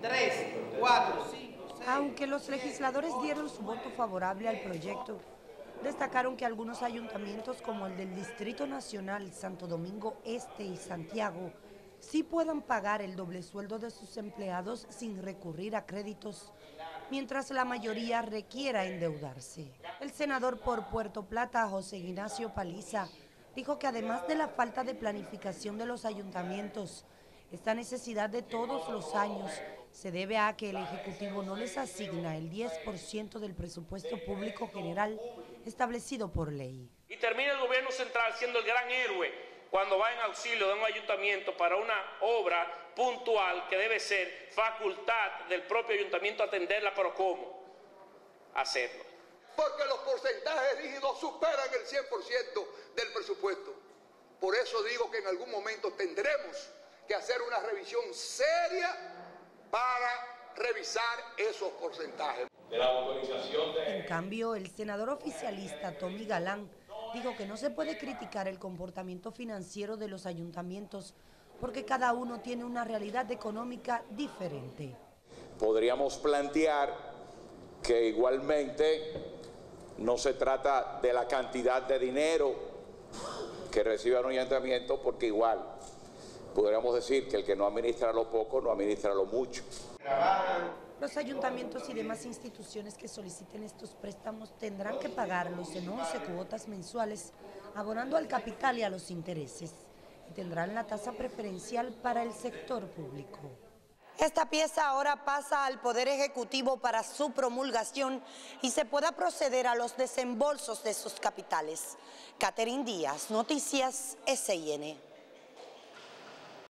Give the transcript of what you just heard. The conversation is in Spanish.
tres, cuatro, cinco, seis. Aunque los legisladores dieron su voto favorable al proyecto, destacaron que algunos ayuntamientos como el del Distrito Nacional, Santo Domingo Este y Santiago sí puedan pagar el doble sueldo de sus empleados sin recurrir a créditos, mientras la mayoría requiera endeudarse. El senador por Puerto Plata, José Ignacio Paliza, dijo que además de la falta de planificación de los ayuntamientos, esta necesidad de todos los años se debe a que el Ejecutivo no les asigna el 10% del presupuesto público general establecido por ley. Y termina el gobierno central siendo el gran héroe cuando va en auxilio de un ayuntamiento para una obra puntual que debe ser facultad del propio ayuntamiento atenderla, pero ¿cómo? Hacerlo. Porque los porcentajes rígidos superan el 100% del presupuesto. Por eso digo que en algún momento tendremos que hacer una revisión seria para revisar esos porcentajes. De la autorización de... En cambio, el senador oficialista Tommy Galán dijo que no se puede criticar el comportamiento financiero de los ayuntamientos porque cada uno tiene una realidad económica diferente. Podríamos plantear que igualmente no se trata de la cantidad de dinero que recibe un ayuntamiento porque igual podríamos decir que el que no administra lo poco no administra lo mucho. Los ayuntamientos y demás instituciones que soliciten estos préstamos tendrán que pagarlos en 11 cuotas mensuales, abonando al capital y a los intereses, y tendrán la tasa preferencial para el sector público. Esta pieza ahora pasa al Poder Ejecutivo para su promulgación y se pueda proceder a los desembolsos de sus capitales. Catherine Díaz, Noticias SIN.